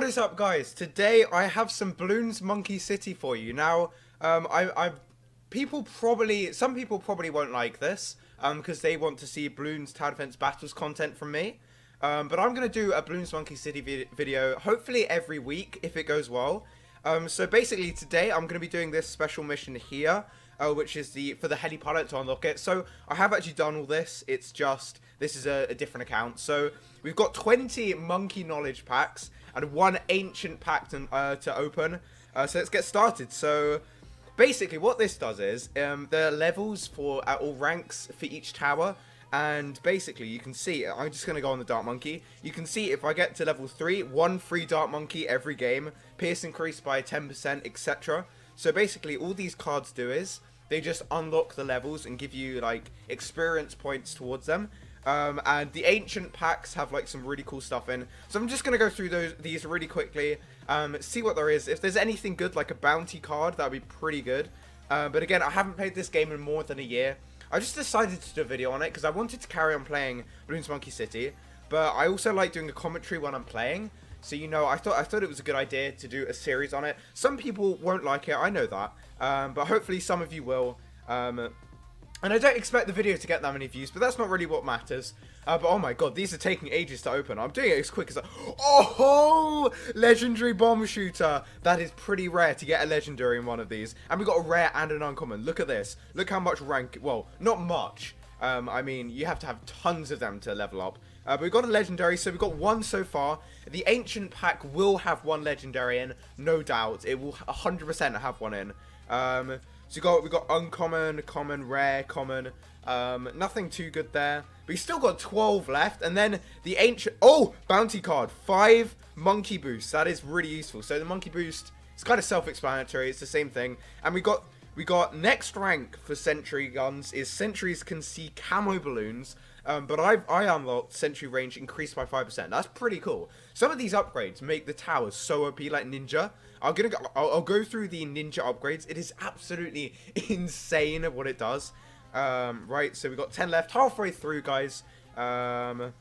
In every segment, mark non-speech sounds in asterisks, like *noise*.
What is up, guys? Today I have some Bloons Monkey City for you. Now, um, I, I, people probably, some people probably won't like this, um, because they want to see Bloons Tower Defense Battles content from me. Um, but I'm gonna do a Bloons Monkey City vi video, hopefully every week if it goes well. Um, so basically today I'm gonna be doing this special mission here, uh, which is the for the heli pilot to unlock it. So I have actually done all this. It's just this is a, a different account. So we've got 20 monkey knowledge packs and one ancient pack to, uh, to open. Uh, so let's get started. So basically what this does is um, there are levels for at all ranks for each tower. And basically, you can see, I'm just going to go on the Dart Monkey. You can see if I get to level 3, one free Dart Monkey every game, Pierce increased by 10%, etc. So basically, all these cards do is, they just unlock the levels and give you, like, experience points towards them. Um, and the ancient packs have like some really cool stuff in. So I'm just gonna go through those these really quickly, um, see what there is. If there's anything good like a bounty card, that'd be pretty good. Uh, but again, I haven't played this game in more than a year. I just decided to do a video on it because I wanted to carry on playing Bloons Monkey City, but I also like doing a commentary when I'm playing. So you know, I thought I thought it was a good idea to do a series on it. Some people won't like it, I know that, um, but hopefully some of you will. Um, and I don't expect the video to get that many views, but that's not really what matters. Uh, but oh my god, these are taking ages to open. I'm doing it as quick as I... Oh, legendary bomb shooter. That is pretty rare to get a legendary in one of these. And we got a rare and an uncommon. Look at this. Look how much rank... Well, not much. Um, I mean, you have to have tons of them to level up. Uh, but we've got a legendary, so we've got one so far. The ancient pack will have one legendary in, no doubt. It will 100% have one in. Um, so we got we got uncommon, common, rare, common. Um, nothing too good there. But we still got 12 left. And then the ancient... Oh! Bounty card. Five monkey boosts. That is really useful. So the monkey boost is kind of self-explanatory. It's the same thing. And we got... We got next rank for sentry guns is sentries can see camo balloons, um, but I've I unlocked sentry range increased by five percent. That's pretty cool. Some of these upgrades make the towers so OP, like ninja. I'm gonna go, I'll, I'll, go through the ninja upgrades. It is absolutely *laughs* insane what it does. Um, right, so we got 10 left, halfway through, guys. Um,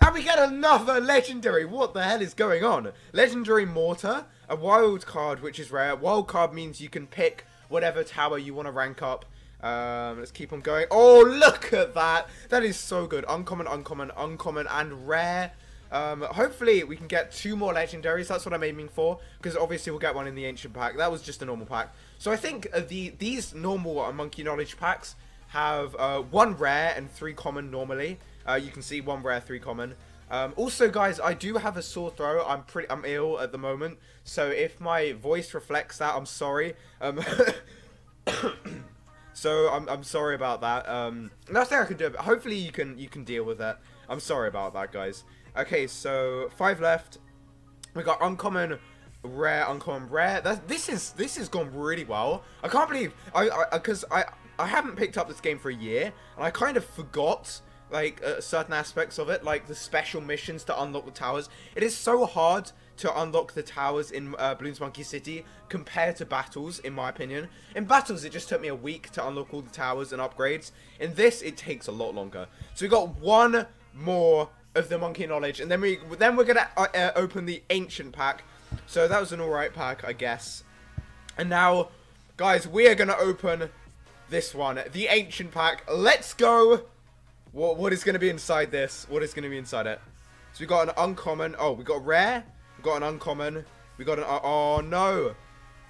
and we get another legendary. What the hell is going on? Legendary mortar, a wild card, which is rare. Wild card means you can pick whatever tower you want to rank up. Um, let's keep on going. Oh, look at that. That is so good. Uncommon, uncommon, uncommon, and rare. Um, hopefully we can get two more legendaries. That's what I'm aiming for. Because obviously we'll get one in the ancient pack. That was just a normal pack. So I think uh, the these normal uh, monkey knowledge packs have uh, one rare and three common normally. Uh, you can see one rare, three common. Um, also, guys, I do have a sore throat. I'm pretty, I'm ill at the moment. So if my voice reflects that, I'm sorry. Um, *coughs* so I'm, I'm sorry about that. Um, nothing I can do. Hopefully you can you can deal with that. I'm sorry about that, guys. Okay, so five left. We got uncommon, rare, uncommon, rare. This is this has gone really well. I can't believe I because I, I, I haven't picked up this game for a year and I kind of forgot like uh, certain aspects of it, like the special missions to unlock the towers. It is so hard to unlock the towers in uh, Bloons Monkey City compared to battles, in my opinion. In battles, it just took me a week to unlock all the towers and upgrades. In this, it takes a lot longer. So we got one more of the monkey knowledge, and then we then we're gonna uh, uh, open the ancient pack. So that was an alright pack, I guess. And now, guys, we are gonna open this one, the ancient pack. Let's go. What what is gonna be inside this? What is gonna be inside it? So we got an uncommon. Oh, we got rare. We got an uncommon. We got an. Uh, oh no.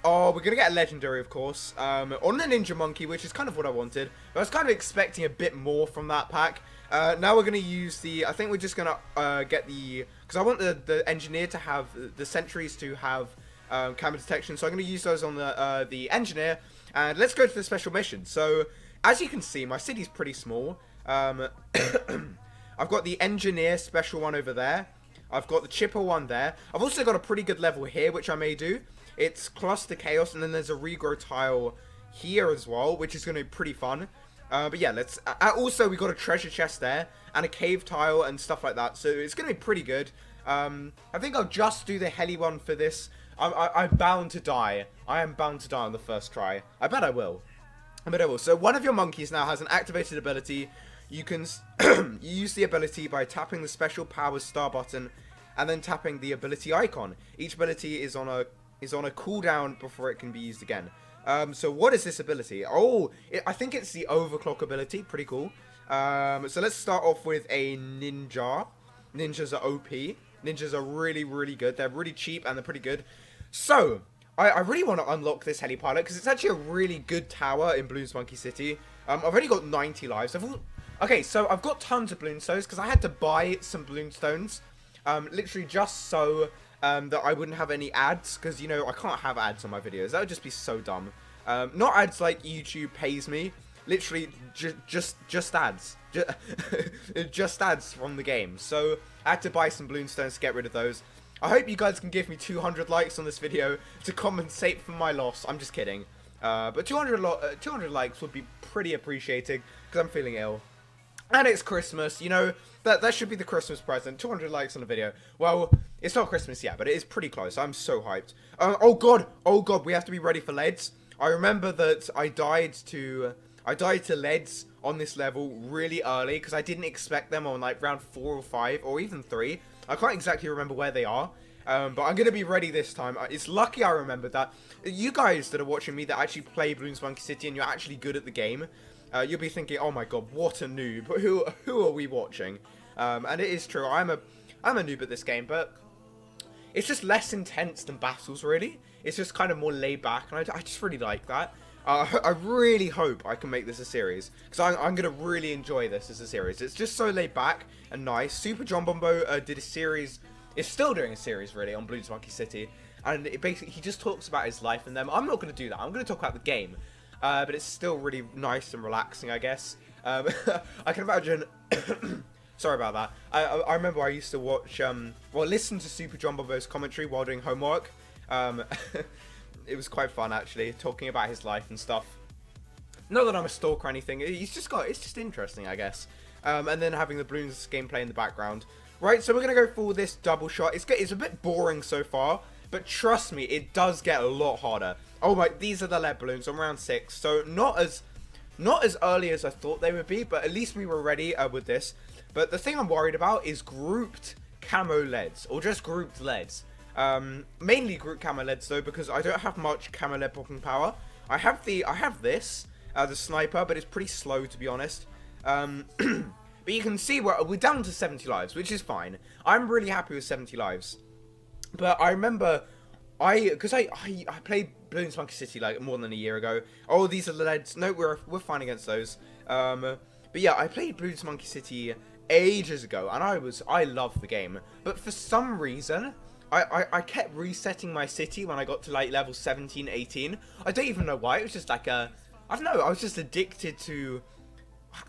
Oh, we're to get a legendary, of course, um, on the Ninja Monkey, which is kind of what I wanted. I was kind of expecting a bit more from that pack. Uh, now we're going to use the, I think we're just going to uh, get the, because I want the, the engineer to have, the sentries to have um, camo detection, so I'm going to use those on the, uh, the engineer, and let's go to the special mission. So, as you can see, my city's pretty small. Um, *coughs* I've got the engineer special one over there. I've got the chipper one there. I've also got a pretty good level here, which I may do. It's Cluster Chaos, and then there's a regrow tile here as well, which is going to be pretty fun. Uh, but yeah, let's... Uh, also, we got a treasure chest there, and a cave tile and stuff like that, so it's going to be pretty good. Um, I think I'll just do the heli one for this. I'm, I, am bound to die. I am bound to die on the first try. I bet I will. I bet I will. So one of your monkeys now has an activated ability. You can *clears throat* you use the ability by tapping the special power star button and then tapping the ability icon. Each ability is on a is on a cooldown before it can be used again. Um, so what is this ability? Oh, it, I think it's the overclock ability. Pretty cool. Um, so let's start off with a ninja. Ninjas are OP. Ninjas are really, really good. They're really cheap and they're pretty good. So, I, I really want to unlock this helipilot because it's actually a really good tower in Bloons Monkey City. Um, I've only got 90 lives. I've. Okay, so I've got tons of Bloonstones because I had to buy some Bloonstones. Um, literally just so um, that I wouldn't have any ads because, you know, I can't have ads on my videos. That would just be so dumb. Um, not ads like YouTube pays me. Literally, ju just just ads. *laughs* Just, ads from the game. So, I had to buy some Bloonstones to get rid of those. I hope you guys can give me 200 likes on this video *laughs* to compensate for my loss. I'm just kidding. Uh, but 200, uh, 200 likes would be pretty appreciated because I'm feeling ill. And it's Christmas, you know, that, that should be the Christmas present. 200 likes on the video. Well, it's not Christmas yet, but it is pretty close. I'm so hyped. Uh, oh god, oh god, we have to be ready for leads. I remember that I died to... I died to leads on this level really early because I didn't expect them on like round 4 or 5 or even 3. I can't exactly remember where they are. Um, but I'm going to be ready this time. Uh, it's lucky I remembered that. You guys that are watching me that actually play Bloons Monkey City and you're actually good at the game, uh, you'll be thinking, oh my god, what a noob. Who, who are we watching? Um, and it is true, I'm a, I'm a noob at this game, but it's just less intense than battles, really. It's just kind of more laid back, and I, I just really like that. Uh, *laughs* I really hope I can make this a series, because I'm, I'm going to really enjoy this as a series. It's just so laid back and nice. Super John Bombo uh, did a series is still doing a series really on Bloons Monkey City, and it basically he just talks about his life and them. I'm not going to do that. I'm going to talk about the game, uh, but it's still really nice and relaxing, I guess. Um, *laughs* I can imagine. *coughs* Sorry about that. I, I, remember I used to watch, um, well, listen to Super John Bombo's commentary while doing homework. Um, *laughs* it was quite fun actually, talking about his life and stuff. Not that I'm a stalker or anything. He's just got, it's just interesting, I guess. Um, and then having the Bloons gameplay in the background. Right, so we're going to go for this double shot. It's, it's a bit boring so far, but trust me, it does get a lot harder. Oh my, these are the lead balloons. I'm round six, so not as not as early as I thought they would be, but at least we were ready uh, with this. But the thing I'm worried about is grouped camo leads, or just grouped leads. Um, mainly grouped camo leads though, because I don't have much camo lead popping power. I have the I have this, uh, the sniper, but it's pretty slow to be honest. Um, *clears throat* But you can see we're, we're down to 70 lives, which is fine. I'm really happy with 70 lives. But I remember I, because I, I, I played Bloons Monkey City like more than a year ago. Oh, these are the leads. No, we're we're fine against those. Um, but yeah, I played Bloons Monkey City ages ago, and I was I loved the game. But for some reason, I, I I kept resetting my city when I got to like level 17, 18. I don't even know why. It was just like a, I don't know. I was just addicted to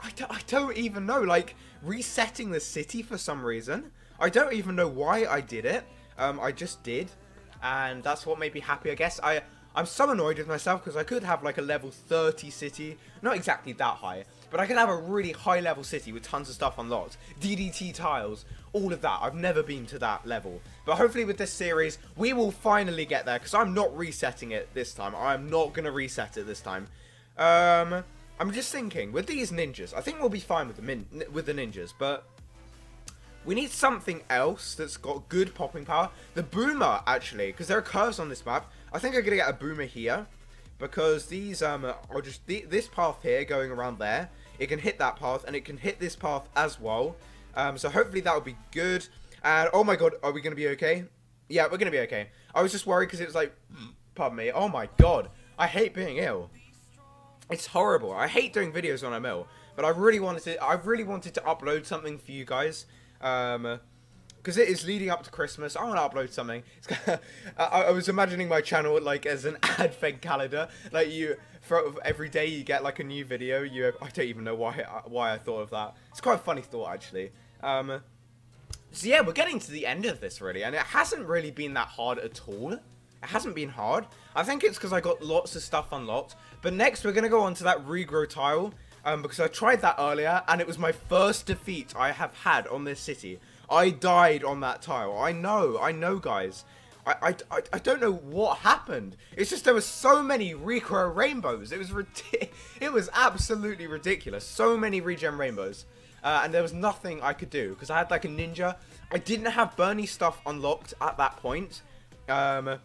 I don't, I don't even know. Like, resetting the city for some reason. I don't even know why I did it. Um, I just did. And that's what made me happy, I guess. I, I'm so annoyed with myself because I could have like a level 30 city. Not exactly that high. But I could have a really high level city with tons of stuff unlocked. DDT tiles. All of that. I've never been to that level. But hopefully with this series, we will finally get there. Because I'm not resetting it this time. I'm not going to reset it this time. Um... I'm just thinking, with these ninjas, I think we'll be fine with the with the ninjas, but we need something else that's got good popping power. The boomer, actually, because there are curves on this map. I think I'm gonna get a boomer here because these um are just th this path here going around there. It can hit that path and it can hit this path as well. Um, so hopefully that will be good. And oh my god, are we gonna be okay? Yeah, we're gonna be okay. I was just worried because it was like, pardon me. Oh my god, I hate being ill. It's horrible. I hate doing videos on ML, but I really wanted to. I really wanted to upload something for you guys, um, because it is leading up to Christmas. I want to upload something. *laughs* I, I, was imagining my channel like as an *laughs* advent calendar, like you for every day you get like a new video. You, I don't even know why why I thought of that. It's quite a funny thought actually. Um, so yeah, we're getting to the end of this really, and it hasn't really been that hard at all. It hasn't been hard. I think it's because I got lots of stuff unlocked. But next, we're going to go on to that regrow tile. Um, because I tried that earlier, and it was my first defeat I have had on this city. I died on that tile. I know, I know, guys. I, I, I don't know what happened. It's just there were so many regrow rainbows. It was *laughs* it was absolutely ridiculous. So many regen rainbows. uh, and there was nothing I could do because I had like a ninja. I didn't have Burny Stuff unlocked at that point. Um,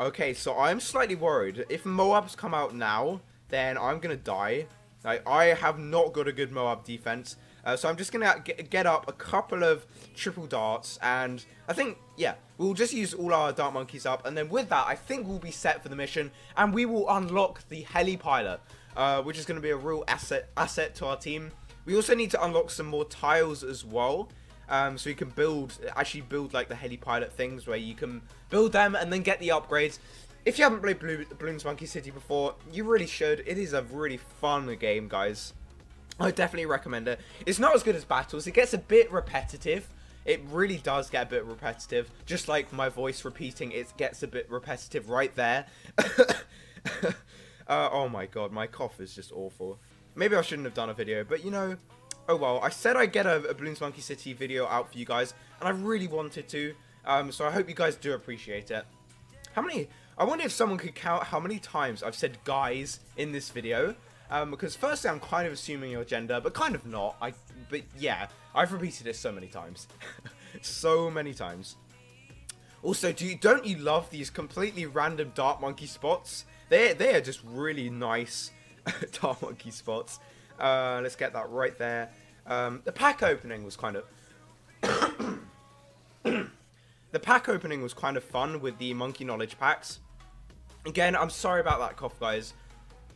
okay, so I'm slightly worried. If Moabs come out now, then I'm gonna die. Like, I have not got a good Moab defense. Uh, so I'm just going to get up a couple of triple darts, and I think, yeah, we'll just use all our dart monkeys up, and then with that, I think we'll be set for the mission, and we will unlock the heli pilot, uh, which is going to be a real asset asset to our team. We also need to unlock some more tiles as well, um, so you can build, actually build like the heli pilot things, where you can build them and then get the upgrades. If you haven't played Blue, Bloons Monkey City before, you really should. It is a really fun game, guys. *laughs* I definitely recommend it. It's not as good as Battles. It gets a bit repetitive. It really does get a bit repetitive. Just like my voice repeating, it gets a bit repetitive right there. *laughs* uh, oh my god, my cough is just awful. Maybe I shouldn't have done a video, but you know, oh well. I said I'd get a, a Bloons Monkey City video out for you guys, and I really wanted to. Um, so I hope you guys do appreciate it. How many... I wonder if someone could count how many times I've said guys in this video. Um, because firstly, I'm kind of assuming your gender, but kind of not. I, but yeah, I've repeated this so many times, *laughs* so many times. Also, do you don't you love these completely random dart monkey spots? They they are just really nice *laughs* dart monkey spots. Uh, let's get that right there. Um, the pack opening was kind of *coughs* the pack opening was kind of fun with the monkey knowledge packs. Again, I'm sorry about that cough, guys.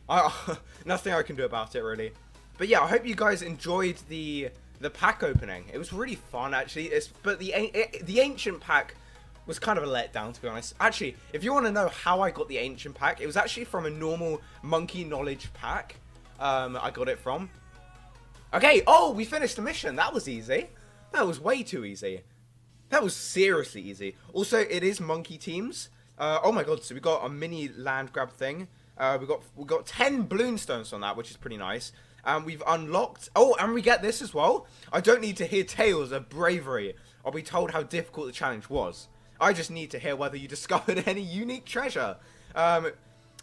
I, *laughs* nothing I can do about it really. But yeah, I hope you guys enjoyed the the pack opening. It was really fun actually. It's but the it, the ancient pack was kind of a letdown to be honest. Actually, if you want to know how I got the ancient pack, it was actually from a normal monkey knowledge pack. Um, I got it from. Okay. Oh, we finished the mission. That was easy. That was way too easy. That was seriously easy. Also, it is monkey teams. Uh, oh my god! So we got a mini land grab thing. Uh, we got we got ten bloonstones on that, which is pretty nice. And we've unlocked. Oh, and we get this as well. I don't need to hear tales of bravery or be told how difficult the challenge was. I just need to hear whether you *laughs* discovered any unique treasure. Um,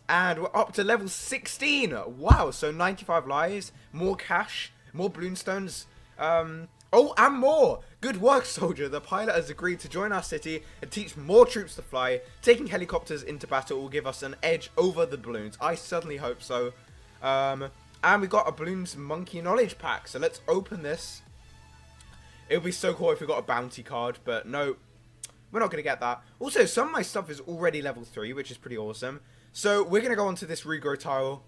and we're up to level 16. Wow, so 95 lives, more cash, more bloonstones. Um, Oh, and more! Good work, soldier. The pilot has agreed to join our city and teach more troops to fly. Taking helicopters into battle will give us an edge over the balloons. I certainly hope so. Um, and we got a balloons Monkey Knowledge Pack. So let's open this. It would be so cool if we got a bounty card, but no, we're not going to get that. Also, some of my stuff is already level 3, which is pretty awesome. So we're going to go on to this regrow tile.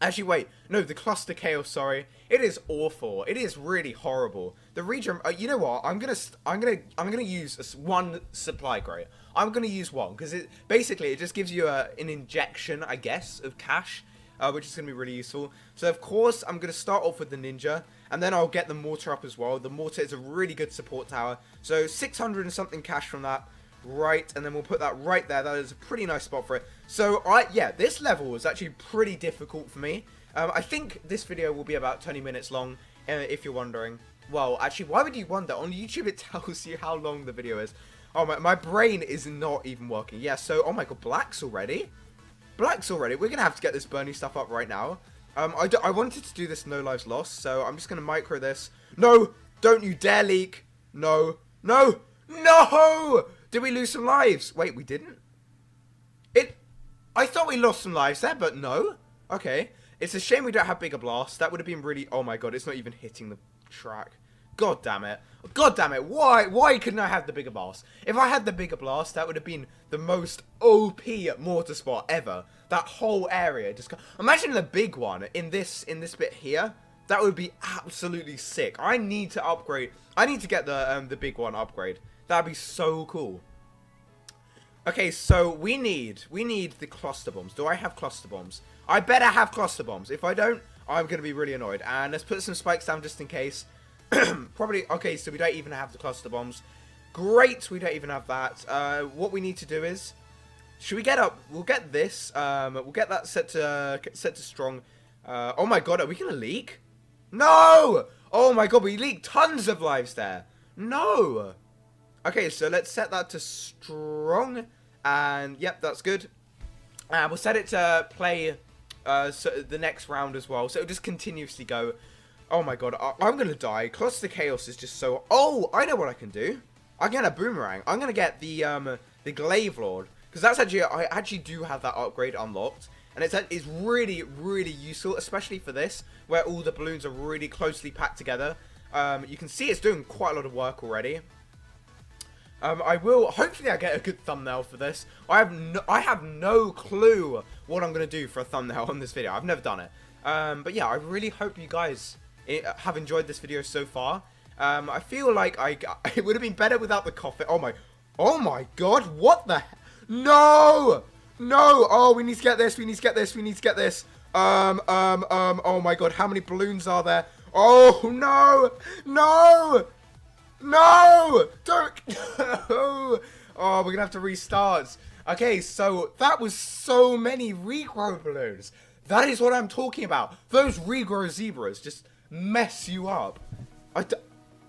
Actually, wait. No, the cluster chaos. Sorry, it is awful. It is really horrible. The region. Uh, you know what? I'm gonna. I'm gonna. I'm gonna use one supply crate. I'm gonna use one because it basically it just gives you a, an injection, I guess, of cash, uh, which is gonna be really useful. So of course I'm gonna start off with the ninja, and then I'll get the mortar up as well. The mortar is a really good support tower. So 600 and something cash from that right, and then we'll put that right there. That is a pretty nice spot for it. So, I yeah, this level was actually pretty difficult for me. Um, I think this video will be about 20 minutes long, uh, if you're wondering. Well, actually, why would you wonder? On YouTube, it *laughs* tells you how long the video is. Oh, my, my brain is not even working. Yeah, so, oh my god, Black's already? Black's already. We're going to have to get this Burny Stuff up right now. Um, I, I wanted to do this no lives lost, so I'm just going to micro this. No! Don't you dare leak! No! No! No! Did we lose some lives? Wait, we didn't? I thought we lost some lives there, but no. Okay. It's a shame we don't have Bigger Blast. That would have been really... Oh my god, it's not even hitting the track. God damn it. God damn it. Why Why couldn't I have the Bigger Blast? If I had the Bigger Blast, that would have been the most OP mortar spot ever. That whole area. just. Imagine the big one in this in this bit here. That would be absolutely sick. I need to upgrade. I need to get the um, the big one upgrade. That'd be so cool. Okay, so we need we need the cluster bombs. Do I have cluster bombs? I better have cluster bombs. If I don't, I'm gonna be really annoyed. And let's put some spikes down just in case. *clears throat* Probably okay. So we don't even have the cluster bombs. Great, we don't even have that. Uh, what we need to do is, should we get up? We'll get this. Um, we'll get that set to uh, set to strong. Uh, oh my god, are we gonna leak? No! Oh my god, we leaked tons of lives there. No. Okay, so let's set that to strong. And, yep, that's good. And we'll set it to play uh, so the next round as well. So it'll just continuously go. Oh my god, I am gonna die. Cluster Chaos is just so... Oh, I know what I can do. I'm going to Boomerang. I'm gonna get the, um, the Glaive Lord. Because that's actually... I actually do have that upgrade unlocked. And it's, it's really, really useful, especially for this, where all the balloons are really closely packed together. Um, you can see it's doing quite a lot of work already. Um, I will, hopefully I get a good thumbnail for this. I have no, I have no clue what I'm going to do for a thumbnail *laughs* on this video. I've never done it. Um, but yeah, I really hope you guys eh, have enjoyed this video so far. Um, I feel like I, *laughs* it would have been better without the coffin. Oh my, oh my god, what the, no, no, oh, we need to get this, we need to get this, we need to get this. Um, um, um, oh my god, how many balloons are there? Oh, no, no, no, don't. *laughs* Oh, we're gonna have to restart. Okay, so that was so many regrow balloons. That is what I'm talking about. Those regrow zebras just mess you up.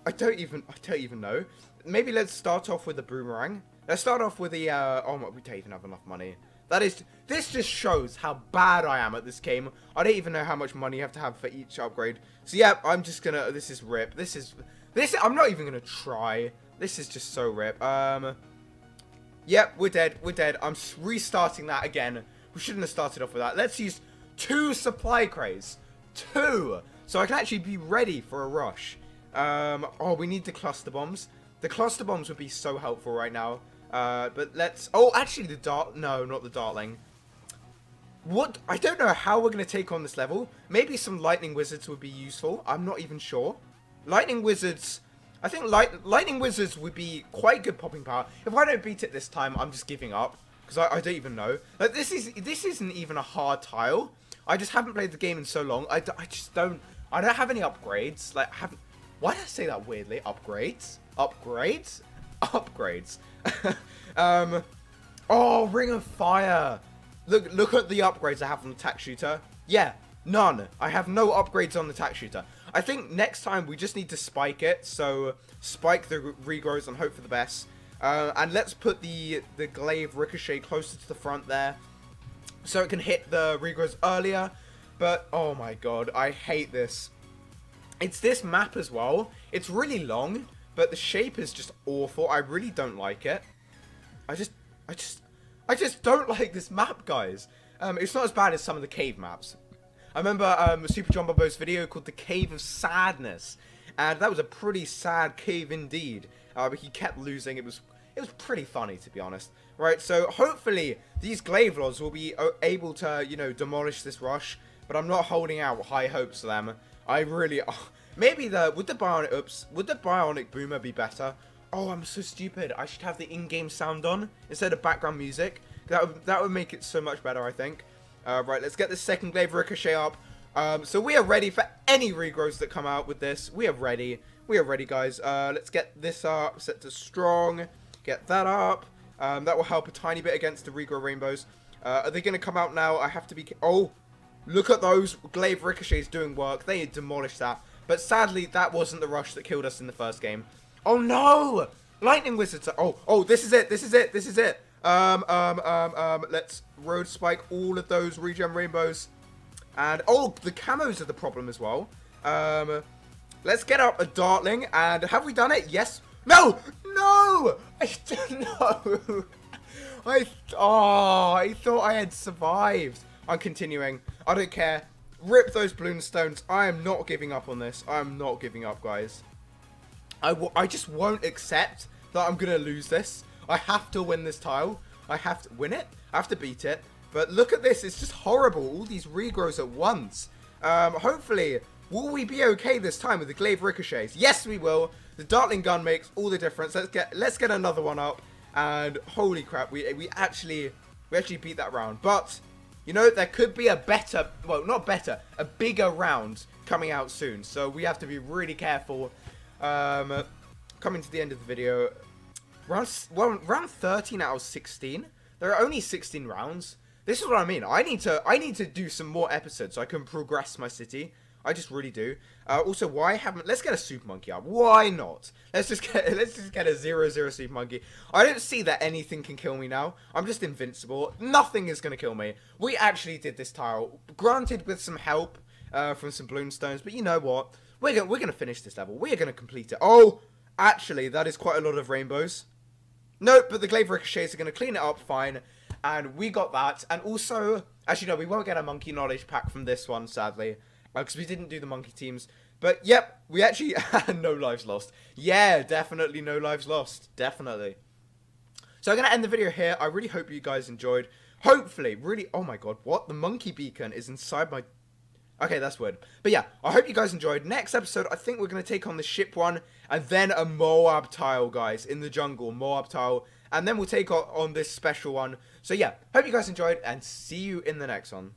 I don't even, I don't even know. Maybe let's start off with the boomerang. Let's start off with the, uh, oh, we don't even have enough money. That is, this just shows how bad I am at this game. I don't even know how much money you have to have for each upgrade. So yeah, I'm just gonna, this is rip. This is, this, I'm not even gonna try. This is just so rip. Um, yep, we're dead, we're dead. I'm restarting that again. We shouldn't have started off with that. Let's use two supply crates. Two! So I can actually be ready for a rush. Um, oh, we need the cluster bombs. The cluster bombs would be so helpful right now. Uh, but let's... Oh, actually, the dart... No, not the dartling. What? I don't know how we're going to take on this level. Maybe some lightning wizards would be useful. I'm not even sure. Lightning wizards... I think light, lightning wizards would be quite good popping power. If I don't beat it this time, I'm just giving up. Because I, I, don't even know. Like, this, is, this isn't even a hard tile. I just haven't played the game in so long. I, I just don't... I don't have any upgrades. Like, I haven't... Why did I say that weirdly? Upgrades? Upgrades? *laughs* Upgrades. *laughs* um, oh, Ring of Fire. Look, look at the upgrades I have on the tack shooter. Yeah, none. I have no upgrades on the tack shooter. I think next time we just need to spike it. So spike the regrows and hope for the best. Uh, and let's put the the glaive ricochet closer to the front there, so it can hit the regrows earlier. But oh my god, I hate this. It's this map as well. It's really long, but the shape is just awful. I really don't like it. I just, I just, I just don't *laughs* like this map, guys. Um, it's not as bad as some of the cave maps. I remember um, Super John Bobo's video called The Cave of Sadness. And that was a pretty sad cave indeed. Uh, but he kept losing. It was it was pretty funny, to be honest. Right, so hopefully these Glaive Lords will be uh, able to, you know, demolish this rush. But I'm not holding out high hopes for them. I really... *laughs* Oh, maybe the... Would the Bionic... Oops. Would the Bionic Boomer be better? Oh, I'm so stupid. I should have the in-game sound on instead of background music. That would, that would make it so much better, I think. Uh, right, let's get the second Glaive Ricochet up. Um, so we are ready for any regrows that come out with this. We are ready. We are ready, guys. Uh, let's get this up, set to strong. Get that up. Um, that will help a tiny bit against the regrow rainbows. Uh, are they going to come out now? I have to be... Oh, look at those Glaive Ricochets doing work. They demolished that. But sadly, that wasn't the rush that killed us in the first game. Oh no! Lightning Wizards are... Oh, oh, this is it. This is it. This is it. Um, um, um, um, let's road spike all of those regen rainbows. And, oh, the camos are the problem as well. Um, let's get up a Dartling. And have we done it? Yes. No! No! I *laughs* don't know. I, oh, I thought I had survived. I'm continuing. I don't care. Rip those bloonstones. I am not giving up on this. I am not giving up, guys. I, I just won't accept that I'm going to lose this. I have to win this tile. I have to win it. I have to beat it. But look at this. It's just horrible. All these regrows at once. Um, hopefully, will we be okay this time with the glaive ricochets? Yes, we will. The Dartling gun makes all the difference. Let's get let's get another one up. And holy crap, we we actually we actually beat that round. But you know, there could be a better, well, not better, a bigger round coming out soon. So we have to be really careful um, coming to the end of the video, round, well, round 13 out of 16. There are only 16 rounds. This is what I mean. I need to I need to do some more episodes so I can progress my city. I just really do. Uh, also, why haven't let's get a super monkey up? Why not? Let's just get *laughs* let's just get a zero zero super monkey. I don't see that anything can kill me now. I'm just invincible. Nothing is gonna kill me. We actually did this tile, granted with some help uh, from some bloonstones, but you know what? We're gonna we're gonna finish this level. We're gonna complete it. Oh, actually, that is quite a lot of rainbows. Nope, but the glaive ricochets are gonna clean it up fine, and we got that. And also, as you know, we won't get a monkey knowledge pack from this one, sadly, uh, because we didn't do the monkey teams. But yep, we actually *laughs* no lives lost. Yeah, definitely no lives lost. Definitely. So I'm going to end the video here. I really hope you guys enjoyed. Hopefully, really... Oh my god, what? The monkey beacon is inside my... Okay, that's weird. But yeah, I hope you guys enjoyed. Next episode, I think we're going to take on the ship one. And then a Moab tile, guys. In the jungle, Moab tile. And then we'll take on, on this special one. So yeah, hope you guys enjoyed. And see you in the next one.